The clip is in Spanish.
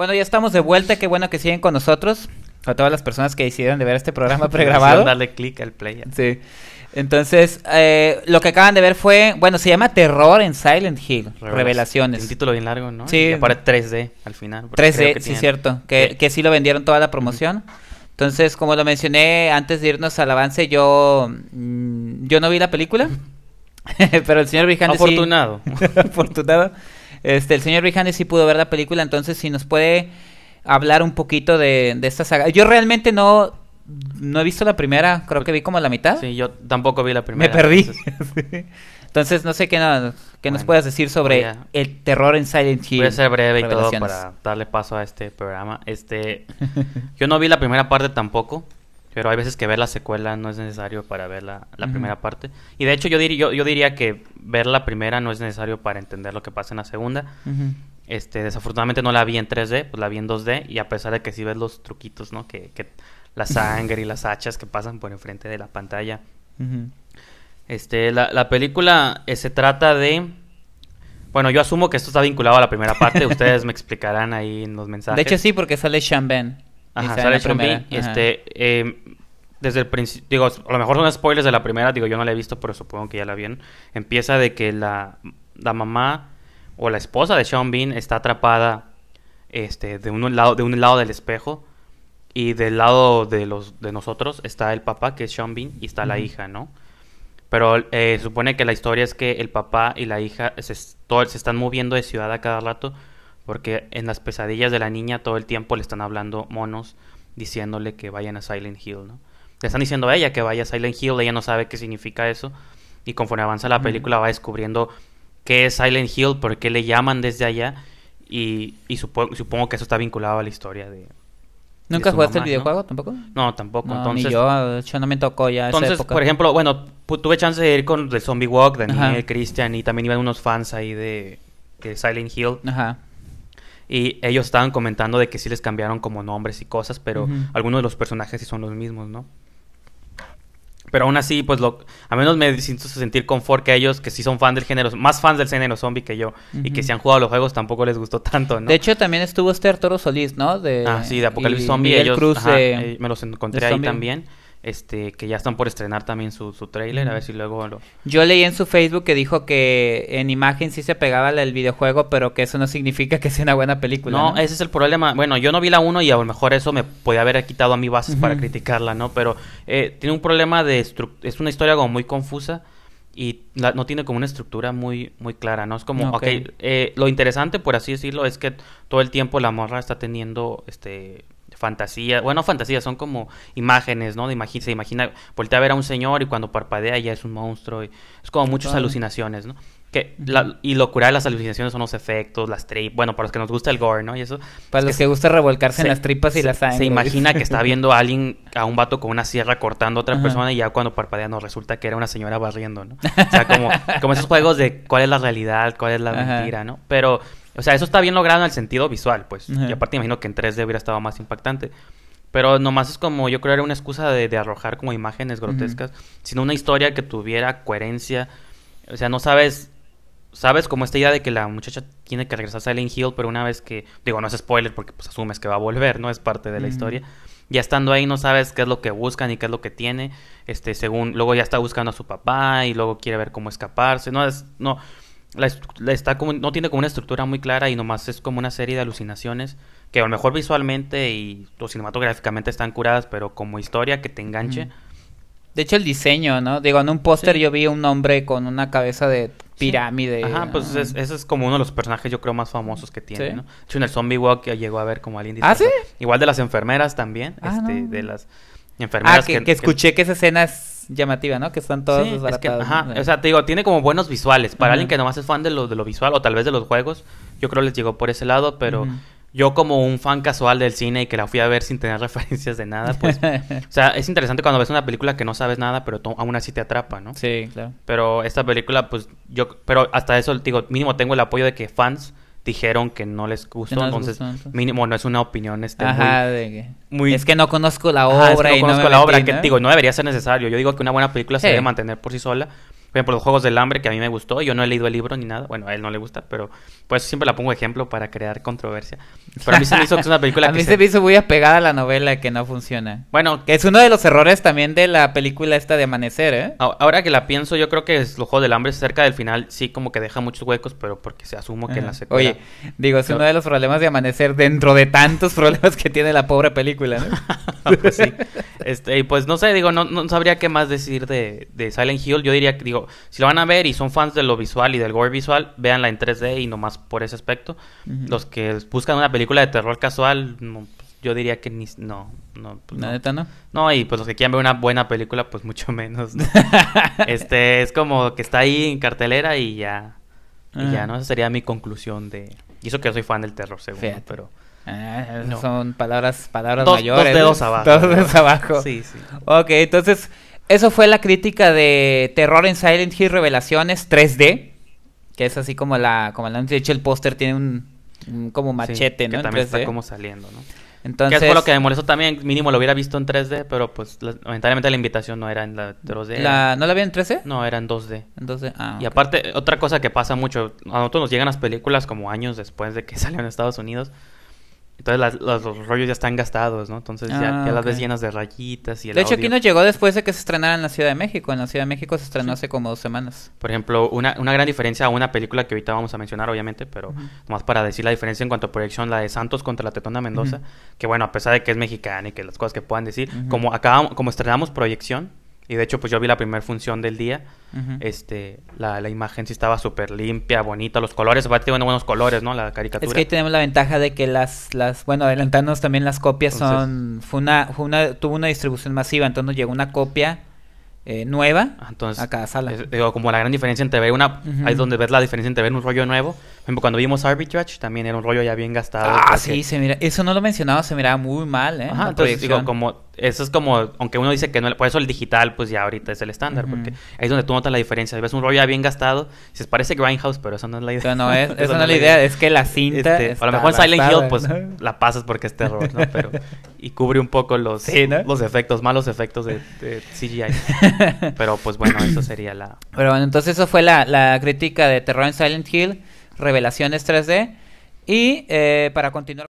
Bueno, ya estamos de vuelta, qué bueno que siguen con nosotros. A todas las personas que decidieron de ver este programa pregrabado. darle clic al play. Sí. Entonces, eh, lo que acaban de ver fue, bueno, se llama Terror en Silent Hill, Revelaciones. Un título bien largo, ¿no? Sí. Y aparte 3D al final. 3D, sí, cierto. Que, que sí lo vendieron toda la promoción. Entonces, como lo mencioné antes de irnos al avance, yo, mm, yo no vi la película. pero el señor Vijane Afortunado. sí. Afortunado. Este, el señor Vijane sí pudo ver la película, entonces si nos puede hablar un poquito de, de esta saga. Yo realmente no, no he visto la primera, creo que vi como la mitad. Sí, yo tampoco vi la primera. Me perdí. Entonces, no sé qué, no, qué nos puedas decir sobre el terror en Silent Hill. Voy a ser breve y todo para darle paso a este programa. Este, yo no vi la primera parte tampoco, pero hay veces que ver la secuela no es necesario para ver la, primera parte. Y de hecho yo, diría yo, diría que ver la primera no es necesario para entender lo que pasa en la segunda. Este, desafortunadamente no la vi en 3D, pues la vi en 2D y a pesar de que sí ves los truquitos, ¿no? Que, que la sangre y las hachas que pasan por enfrente de la pantalla. Este, la, la película eh, se trata de... Bueno, yo asumo que esto está vinculado a la primera parte. Ustedes me explicarán ahí en los mensajes. De hecho, sí, porque sale Sean Ben. Ajá, sale Sean Ben. Este, eh, desde el principio, digo, a lo mejor son spoilers de la primera, digo, yo no la he visto, pero supongo que ya la vieron. Empieza de que la, la mamá o la esposa de Sean Bean está atrapada este, de, un lado, de un lado del espejo y del lado de, los, de nosotros está el papá, que es Sean Bean, y está la hija, ¿no? Pero eh, supone que la historia es que el papá y la hija se, se están moviendo de ciudad a cada rato porque en las pesadillas de la niña todo el tiempo le están hablando monos diciéndole que vayan a Silent Hill, ¿no? Le están diciendo a ella que vaya a Silent Hill, ella no sabe qué significa eso y conforme avanza la película va descubriendo qué es Silent Hill, por qué le llaman desde allá y, supongo que eso está vinculado a la historia de, ¿Nunca jugaste el videojuego tampoco? No, tampoco. entonces, ni yo, no me tocó ya Entonces, esa época. por ejemplo, bueno, tuve chance de ir con The Zombie Walk, Daniel, Christian, y también iban unos fans ahí de, Silent Hill. Ajá. Y ellos estaban comentando de que sí les cambiaron como nombres y cosas, pero algunos de los personajes sí son los mismos, ¿no? Pero aún así, pues lo, a menos me siento sentir confort que ellos, que sí son fans del género, más fans del género zombie que yo, y que si han jugado los juegos tampoco les gustó tanto, ¿no? De hecho, también estuvo este Arturo Solís, ¿no? De, ah, sí, de Apocalipsis Zombie. ellos, Cruz eh, me los encontré ahí también este que ya están por estrenar también su, su trailer, a ver si luego lo... Yo leí en su Facebook que dijo que en imagen sí se pegaba el videojuego, pero que eso no significa que sea una buena película. No, ese es el problema. Bueno, yo no vi la 1 y a lo mejor eso me podía haber quitado a mi bases para criticarla, ¿no? Pero eh, tiene un problema de... Es una historia como muy confusa y no tiene como una estructura muy muy clara, ¿no? Es como, ok, eh, lo interesante, por así decirlo, es que todo el tiempo la morra está teniendo, este fantasía, bueno, fantasía, son como imágenes, ¿no? De imagi se imagina, voltea a ver a un señor y cuando parpadea ya es un monstruo. Y es como muchas alucinaciones, ¿no? Que la, y lo de las alucinaciones son los efectos, las tripas, bueno, para los que nos gusta el gore, ¿no? Y eso. Para los que, gusta revolcarse en las tripas y la sangre. Se imagina que está viendo a alguien, a un vato con una sierra cortando a otra persona y ya cuando parpadea nos resulta que era una señora barriendo, ¿no? O sea, como, como esos juegos de cuál es la realidad, cuál es la mentira, ¿no? Pero o sea, eso está bien logrado en el sentido visual, pues. Y aparte imagino que en 3D hubiera estado más impactante. Pero nomás es como, yo creo era una excusa de, arrojar como imágenes grotescas, sino una historia que tuviera coherencia. O sea, no sabes, sabes como esta idea de que la muchacha tiene que regresar a Silent Hill, pero una vez que, digo, no es spoiler porque pues asumes que va a volver, no es parte de la historia. Ya estando ahí no sabes qué es lo que buscan y qué es lo que tiene. Este, según, luego ya está buscando a su papá y luego quiere ver cómo escaparse. No es, no, la, está como, no tiene como una estructura muy clara y nomás es como una serie de alucinaciones que a lo mejor visualmente y o cinematográficamente están curadas, pero como historia que te enganche. De hecho, el diseño, ¿no? Digo, en un póster yo vi un hombre con una cabeza de pirámide. Ajá, pues ese es como uno de los personajes, yo creo, más famosos que tiene, ¿no? De hecho, en el Zombie Walk llegó a ver como alguien ¿Ah, sí? Igual de las enfermeras también, ah, este, de las enfermeras. Ah, que, que, escuché que esa escena es llamativa, ¿no? Que están todos sí, ajá, o sea, te digo, tiene como buenos visuales. Para alguien que nomás es fan de lo, de lo visual o tal vez de los juegos, yo creo les llegó por ese lado, pero yo como un fan casual del cine y que la fui a ver sin tener referencias de nada, pues, o sea, es interesante cuando ves una película que no sabes nada, pero aún así te atrapa, ¿no? Sí, claro. Pero esta película, pues, yo, pero hasta eso, digo, mínimo tengo el apoyo de que fans dijeron que no les gustó, entonces, mínimo no es una opinión este Ajá, muy, es que no conozco la obra no conozco la obra que digo no debería ser necesario yo digo que una buena película se debe mantener por sí sola Por ejemplo, los Juegos del Hambre, que a mí me gustó. Yo no he leído el libro ni nada. Bueno, a él no le gusta, pero pues siempre la pongo ejemplo para crear controversia. Pero a mí se me hizo que es una película a que mí se me hizo muy apegada a la novela que no funciona. Bueno, Que es uno de los errores también de la película esta de Amanecer, ¿eh? ahora que la pienso, yo creo que es los Juegos del Hambre cerca del final sí como que deja muchos huecos, pero porque se asumo que en la secuela... Oye, digo, es No. uno de los problemas de Amanecer dentro de tantos problemas que tiene la pobre película, ¿no? pues sí. Este, y pues no sé, digo, no, no sabría qué más decir de, de Silent Hill. Yo diría que, digo, si lo van a ver y son fans de lo visual y del gore visual, véanla en 3D y nomás por ese aspecto. Ujú. Los que buscan una película de terror casual, no, pues, yo diría que ni, no, no, pues, ¿La no. neta no? No, y pues los que quieran ver una buena película, pues mucho menos. ¿no? este, es como que está ahí en cartelera y ya, y ya, Ajá. ¿no? Esa sería mi conclusión de... Y eso que yo soy fan del terror, según, ¿no? Pero... Ah, No. son palabras, palabras Dos- mayores. dos dedos abajo. Dos dedos abajo. Sí, sí. Ok, entonces, eso fue la crítica de Terror en Silent Hill Revelaciones 3D. Que es así como la. Como la de hecho, el póster tiene un, un como machete, Sí, ¿no? Que En también 3D. está como saliendo, ¿no? Entonces, que fue lo que me molestó también. Mínimo lo hubiera visto en 3D, pero pues la- lamentablemente la invitación no era en la 3D. la, ¿no la vi en 3D? No, era en 2D. Entonces, ah, Y aparte, otra cosa que pasa mucho, a nosotros nos llegan las películas como años después de que salieron en Estados Unidos. Entonces las- los, los rollos ya están gastados, ¿no? Entonces ya, Ah, las ves llenas de rayitas y el De hecho, aquí nos llegó después de que se estrenara en la Ciudad de México. En la Ciudad de México se estrenó hace como dos semanas. Por ejemplo, una, una gran diferencia a una película que ahorita vamos a mencionar, obviamente, pero Ujú. nomás para decir la diferencia en cuanto a proyección, la de Santos contra la Tetona Mendoza, que bueno, a pesar de que es mexicana y que las cosas que puedan decir, como acabamos, como estrenamos proyección, y de hecho pues yo vi la primera función del día, este, la, la imagen sí estaba súper limpia, bonita, los colores, aparte tiene buenos colores, ¿no? La caricatura. Es que ahí tenemos la ventaja de que las, las bueno, adelantarnos también las copias son, fue una, fue una, tuvo una distribución masiva, entonces nos llegó una copia eh, nueva Ah, Entonces, a cada sala. es- digo, como la gran diferencia entre ver una, ahí es donde ves la diferencia entre ver un rollo nuevo. Por ejemplo, cuando vimos Arbitrage, también era un rollo ya bien gastado. ah, porque- sí, se mira, eso no lo mencionaba, se miraba muy mal, ¿eh? Ajá, entonces digo, como, eso es como, aunque uno dice que no, por eso el digital, pues ya ahorita es el estándar, porque ahí es donde tú notas la diferencia. Ves un rollo ya bien gastado, se parece Grindhouse, pero eso no es la idea. Pero no es, Esa eso no es la idea, es que la cinta Este, a lo mejor Silent Hill, pues ¿no? la pasas porque es terror, ¿no? Pero, y cubre un poco los, Sí, ¿no? los efectos, malos efectos de, de CGI. Pero pues bueno, eso sería la... Pero bueno, entonces eso fue la, la crítica de Terror en Silent Hill, Revelaciones 3D. Y eh, para continuar...